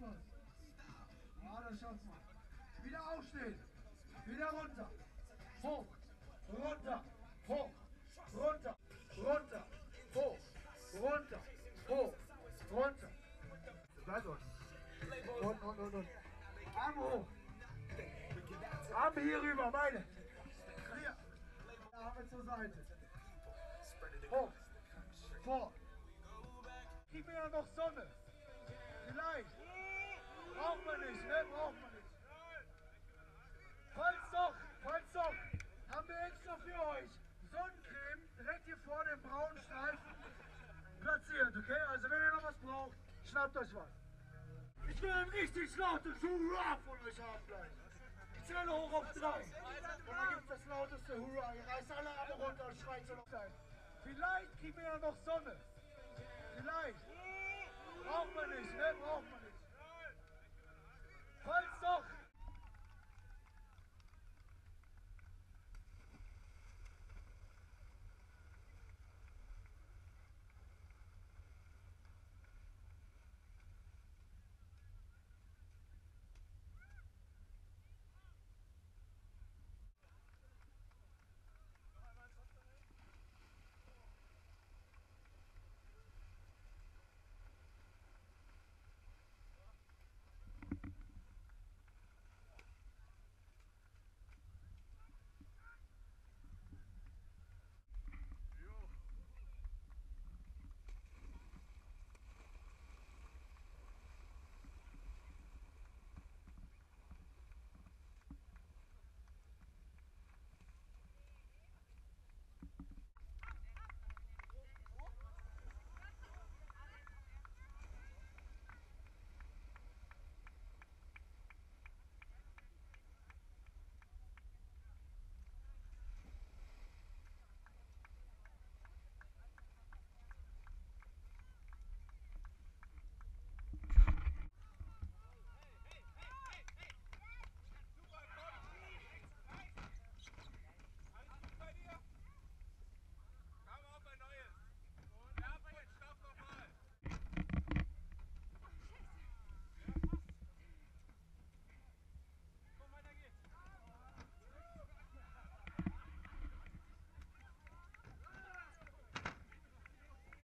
Ja, das schaffen wir. Wieder aufstehen. Wieder runter. Hoch. Runter. Hoch. Runter. Runter. Hoch. Runter. Hoch. Runter. Bleib dort. Und, und, und, und. Arme hoch. Arme hier rüber, meine. Hier. Arme zur Seite. Hoch. Vor. Gib mir ja noch Sonne. Schnappt euch was. Ich will ein richtig lautes Hurra von euch haben gleich. Ich zähle hoch auf drei. Und dann gibt's das lauteste Hurra. Ihr reißt alle Arme runter und schreit so noch sein. Vielleicht kriegen wir ja noch Sonne. Vielleicht.